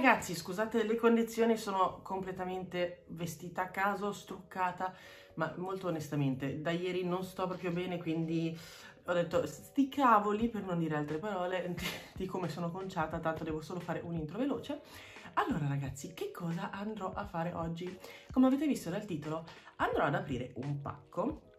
ragazzi, scusate, le condizioni sono completamente vestita a caso, struccata, ma molto onestamente, da ieri non sto proprio bene, quindi ho detto sti cavoli, per non dire altre parole, di come sono conciata, tanto devo solo fare un intro veloce. Allora ragazzi, che cosa andrò a fare oggi? Come avete visto dal titolo, andrò ad aprire un pacco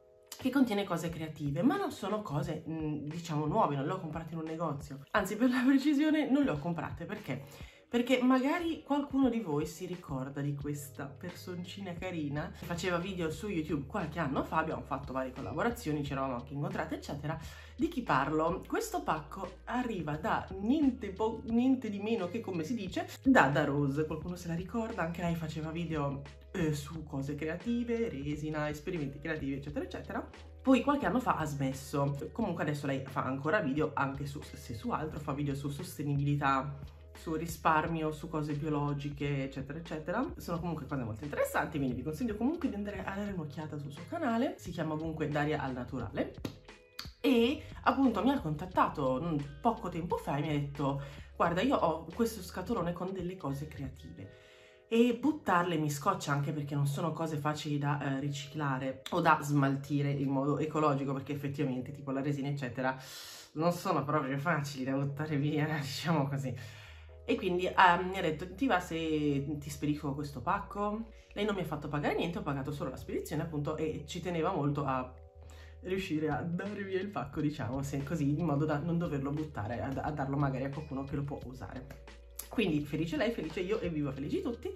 che contiene cose creative, ma non sono cose, diciamo, nuove, non le ho comprate in un negozio. Anzi, per la precisione, non le ho comprate perché perché magari qualcuno di voi si ricorda di questa personcina carina che faceva video su YouTube qualche anno fa, abbiamo fatto varie collaborazioni, ci eravamo anche incontrate eccetera. Di chi parlo? Questo pacco arriva da niente, niente di meno che come si dice da Da Rose, qualcuno se la ricorda, anche lei faceva video eh, su cose creative, resina, esperimenti creativi eccetera eccetera. Poi qualche anno fa ha smesso, comunque adesso lei fa ancora video anche su, se su altro, fa video su sostenibilità su risparmio, su cose biologiche, eccetera, eccetera. Sono comunque cose molto interessanti, quindi vi consiglio comunque di andare a dare un'occhiata sul suo canale. Si chiama ovunque Daria al Naturale. E appunto mi ha contattato poco tempo fa e mi ha detto guarda io ho questo scatolone con delle cose creative e buttarle mi scoccia anche perché non sono cose facili da eh, riciclare o da smaltire in modo ecologico perché effettivamente tipo la resina eccetera non sono proprio facili da buttare via diciamo così e quindi um, mi ha detto ti va se ti spedisco questo pacco? Lei non mi ha fatto pagare niente, ho pagato solo la spedizione appunto e ci teneva molto a riuscire a dare via il pacco diciamo se, così in modo da non doverlo buttare, a, a darlo magari a qualcuno che lo può usare. Quindi felice lei, felice io e viva felici tutti.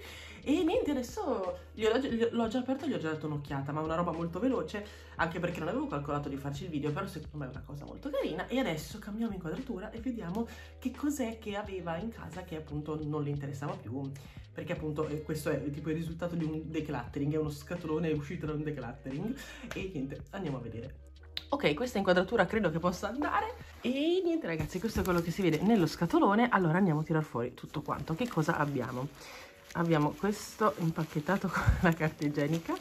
E niente, adesso l'ho già aperto e gli ho già dato un'occhiata, ma una roba molto veloce, anche perché non avevo calcolato di farci il video, però secondo me è una cosa molto carina. E adesso cambiamo inquadratura e vediamo che cos'è che aveva in casa che appunto non le interessava più. Perché appunto eh, questo è tipo il risultato di un decluttering, è uno scatolone uscito da un decluttering. E niente, andiamo a vedere. Ok, questa inquadratura credo che possa andare. E niente ragazzi, questo è quello che si vede nello scatolone. Allora andiamo a tirar fuori tutto quanto. Che cosa abbiamo? Abbiamo questo impacchettato con la carta igienica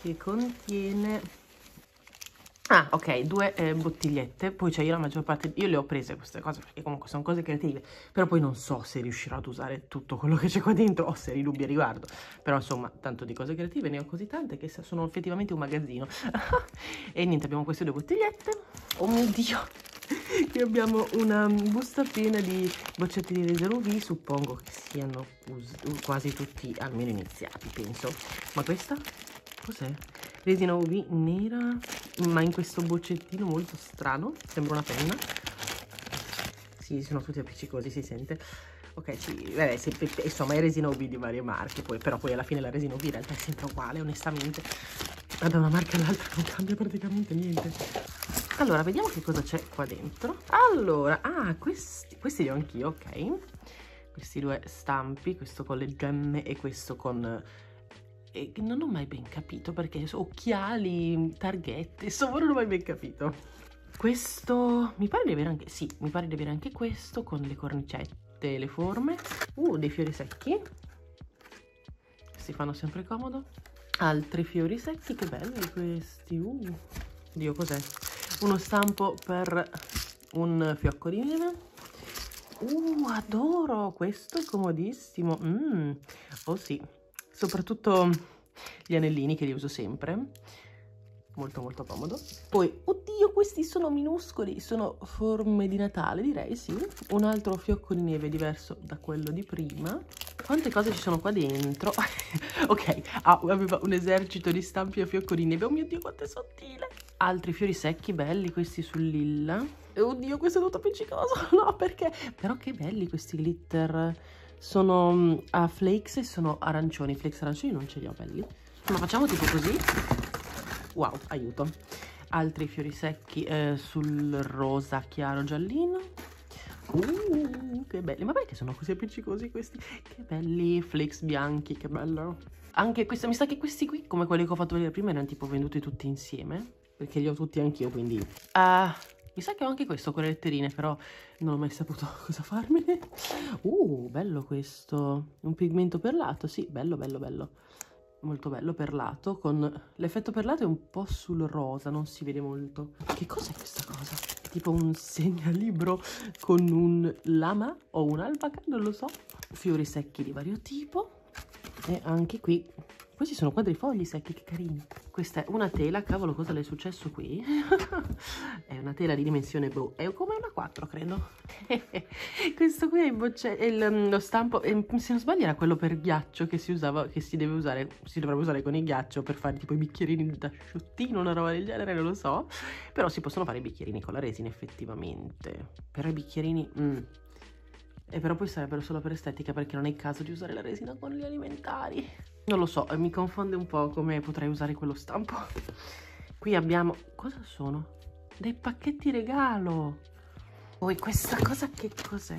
che contiene Ah, ok, due eh, bottigliette, poi cioè io la maggior parte, io le ho prese queste cose perché comunque sono cose creative, però poi non so se riuscirò ad usare tutto quello che c'è qua dentro o se eri dubbi a riguardo, però insomma, tanto di cose creative ne ho così tante che sono effettivamente un magazzino. e niente, abbiamo queste due bottigliette, oh mio Dio, qui abbiamo una busta piena di boccetti di laser UV, suppongo che siano quasi tutti almeno iniziati, penso, ma questa cos'è? Resina UV nera, ma in questo boccettino molto strano, sembra una penna. Sì, sono tutti appiccicosi, si sente. Ok, sì, vabbè, sì, insomma è resina UV di varie marche, poi, però poi alla fine la resina UV in realtà è sempre uguale, onestamente. Da una marca all'altra non cambia praticamente niente. Allora, vediamo che cosa c'è qua dentro. Allora, ah, questi, questi li ho anch'io, ok. Questi due stampi, questo con le gemme e questo con e non ho mai ben capito perché occhiali, targhette, insomma non ho mai ben capito. Questo, mi pare di avere anche, sì, mi pare di avere anche questo con le cornicette le forme. Uh, dei fiori secchi. Si fanno sempre comodo. Altri fiori secchi, che belli questi. Uh, Dio, cos'è? Uno stampo per un fiocco di neve. Uh, adoro! Questo è comodissimo. Mm. Oh sì, soprattutto gli anellini che li uso sempre. Molto molto comodo. Poi oddio questi sono minuscoli sono forme di natale direi sì. Un altro fiocco di neve diverso da quello di prima. Quante cose ci sono qua dentro? Ok ah, aveva un esercito di stampi a fiocco di neve. Oh mio dio quanto è sottile! Altri fiori secchi belli questi sul lilla. Oddio questo è tutto appiccicoso. No perché? Però che belli questi glitter sono mm, a flakes e sono arancioni. Flakes arancioni non ce li ho belli. Ma facciamo tipo così. Wow aiuto. Altri fiori secchi eh, sul rosa chiaro giallino. Uh, che belli. Ma perché sono così appiccicosi questi? Che belli flakes bianchi che bello. Anche questo mi sa che questi qui come quelli che ho fatto vedere prima erano tipo venduti tutti insieme. Perché li ho tutti anch'io quindi. Ah uh, mi che ho anche questo con le letterine, però non ho mai saputo cosa farmene. Uh, bello questo. Un pigmento perlato, sì, bello, bello, bello. Molto bello, perlato, con l'effetto perlato è un po' sul rosa, non si vede molto. Che cos'è questa cosa? tipo un segnalibro con un lama o un'albaca, non lo so. Fiori secchi di vario tipo. E anche qui questi sono quadrifogli secchi, che carini. Questa è una tela, cavolo, cosa le è successo qui? è una tela di dimensione, boh, è come una 4, credo. Questo qui è il bocce- mm, lo stampo, se non sbaglio era quello per ghiaccio che si usava, che si deve usare, si dovrebbe usare con il ghiaccio per fare tipo i bicchierini da sciottino, una roba del genere, non lo so. Però si possono fare i bicchierini con la resina, effettivamente. Però i bicchierini... Mm, e però poi sarebbero solo per estetica perché non è il caso di usare la resina con gli alimentari. Non lo so, mi confonde un po' come potrei usare quello stampo. Qui abbiamo... cosa sono? Dei pacchetti regalo! Poi questa cosa che cos'è?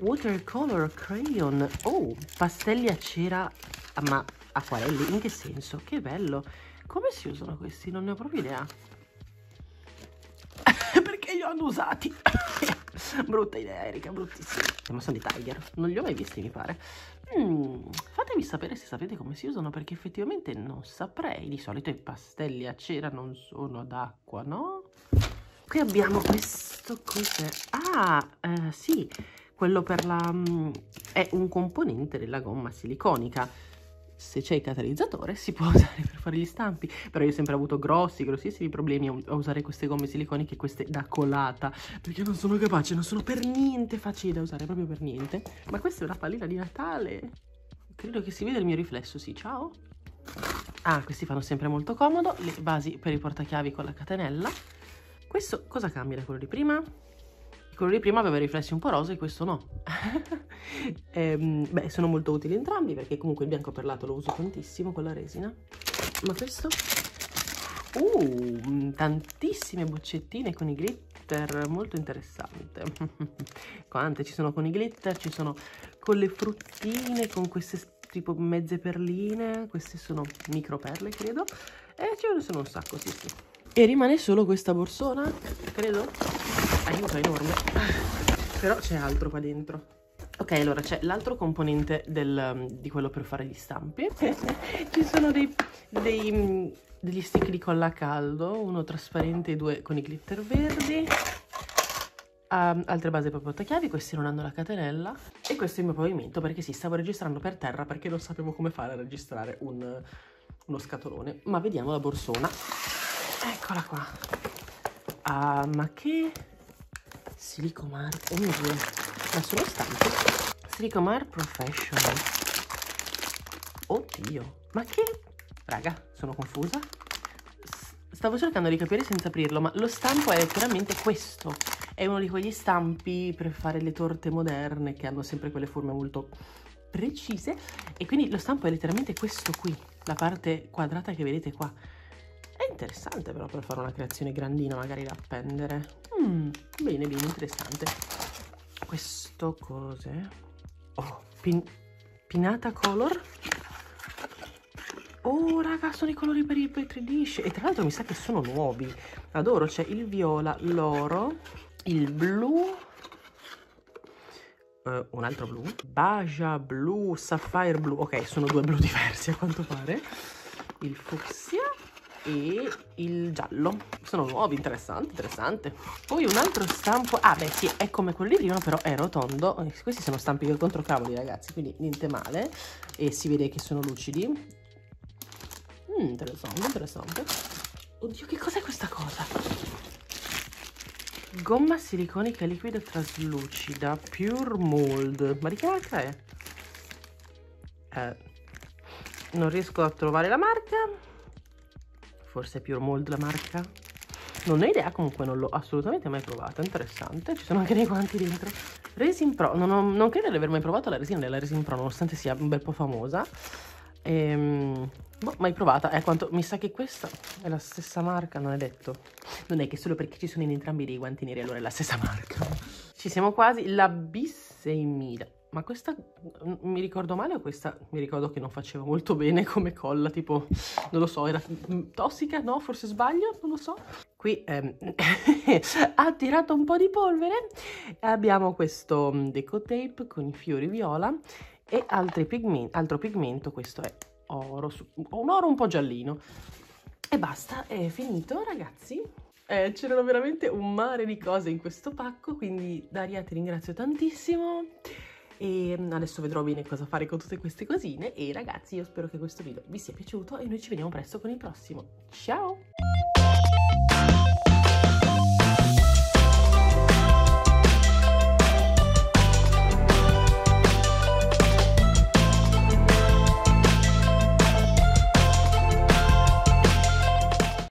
Watercolor crayon. Oh, pastelli a cera, ma acquarelli, in che senso? Che bello! Come si usano questi? Non ne ho proprio idea. perché li hanno usati? Brutta idea, Erika, bruttissima. Ma sono di Tiger, non li ho mai visti, mi pare. Mm, fatemi sapere se sapete come si usano, perché effettivamente non saprei. Di solito i pastelli a cera non sono d'acqua, no? Qui abbiamo questo cos'è? Ah, eh, sì, quello per la... Mm, è un componente della gomma siliconica se c'è il catalizzatore si può usare per fare gli stampi. Però io ho sempre avuto grossi grossissimi problemi a usare queste gomme siliconiche queste da colata. Perché non sono capace non sono per niente facili da usare proprio per niente. Ma questa è una pallina di Natale. Credo che si veda il mio riflesso sì. Ciao. Ah questi fanno sempre molto comodo. Le basi per i portachiavi con la catenella. Questo cosa cambia da quello di prima? Quello di prima aveva riflessi un po' rosa e questo no. ehm, beh, sono molto utili entrambi perché comunque il bianco perlato lo uso tantissimo con la resina. Ma questo? Uh, tantissime boccettine con i glitter, molto interessante. Quante ci sono con i glitter? Ci sono con le fruttine, con queste tipo mezze perline, queste sono micro perle credo, e ce ne sono un sacco, sì sì. E rimane solo questa borsona, credo aiuto è enorme però c'è altro qua dentro Ok, allora c'è l'altro componente del, um, di quello per fare gli stampi. Ci sono dei, dei, degli stick di colla a caldo, uno trasparente e due con i glitter verdi. Um, altre basi per portachiavi, questi non hanno la catenella. E questo è il mio pavimento perché sì, stavo registrando per terra perché non sapevo come fare a registrare un, uno scatolone. Ma vediamo la borsona. Eccola qua. Ah, ma che Silicomar, oh mio dio, ma sono stampi? Silicomar Professional. Oddio, ma che... Raga, sono confusa. Stavo cercando di capire senza aprirlo, ma lo stampo è letteralmente questo. È uno di quegli stampi per fare le torte moderne che hanno sempre quelle forme molto precise. E quindi lo stampo è letteralmente questo qui, la parte quadrata che vedete qua. Interessante però per fare una creazione grandina magari da appendere. Mm, bene, bene, interessante. Questo cos'è? Oh, pin pinata color. Oh, raga, sono i colori per i petri dish. E tra l'altro mi sa che sono nuovi. Adoro, c'è il viola, l'oro, il blu, Uh, un altro blu, Baja blu, Sapphire blu, ok sono due blu diversi a quanto pare, il fucsia e il giallo. Sono nuovi, interessante, interessante. Poi un altro stampo, ah beh sì, è come quello di prima, però è rotondo. Questi sono stampi che contro cavoli ragazzi, quindi niente male. E si vede che sono lucidi. Mm, interessante, interessante. Oddio, che cos'è questa cosa? Gomma siliconica liquida traslucida, Pure Mold. Ma di che marca è? Eh, non riesco a trovare la marca forse è Pure Mold la marca? Non ho idea comunque non l'ho assolutamente mai provata interessante. Ci sono anche dei guanti dentro Resin Pro non, ho, non credo di aver mai provato la resina della Resin Pro nonostante sia un bel po' famosa. Ehm, boh, mai provata. Eh, quanto, mi sa che questa è la stessa marca non è detto. Non è che solo perché ci sono in entrambi dei guanti neri allora è la stessa marca. Ci siamo quasi la B6000 ma questa mm, mi ricordo male o questa mi ricordo che non faceva molto bene come colla, tipo, non lo so, era mm, tossica? No, forse sbaglio, non lo so. Qui ehm, ha tirato un po' di polvere. Abbiamo questo mm, deco tape con i fiori viola e pigmenti, altro pigmento, questo è oro, un oro un po' giallino. E basta, è finito ragazzi. Eh, c'erano veramente un mare di cose in questo pacco, quindi Daria ti ringrazio tantissimo e mm, adesso vedrò bene cosa fare con tutte queste cosine e ragazzi io spero che questo video vi sia piaciuto e noi ci vediamo presto con il prossimo. Ciao!